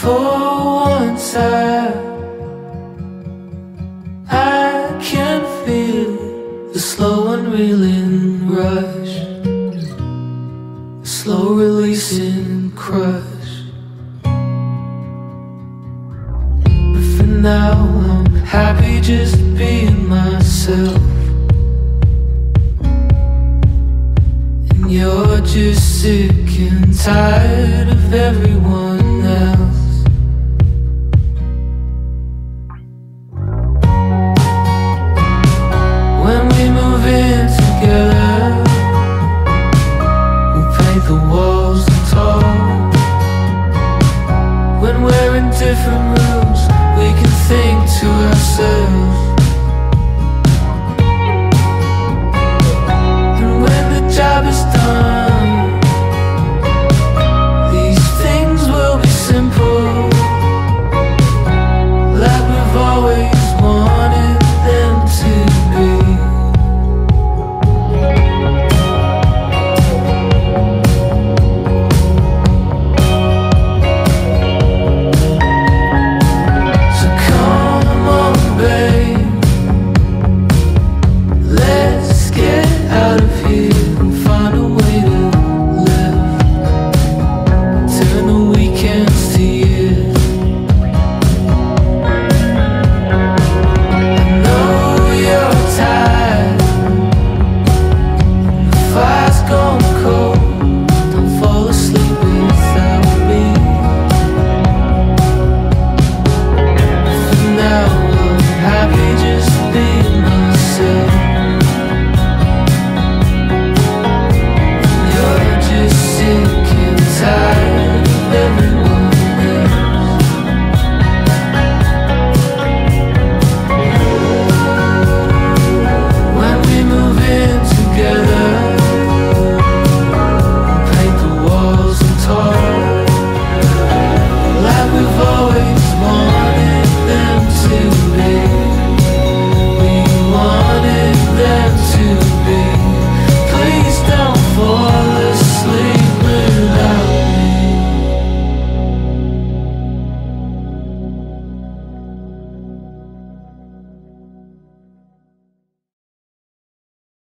For once I I can feel the slow unreeling rush the Slow releasing crush. But for now I'm happy just being myself. And you're just sick and tired of everyone different room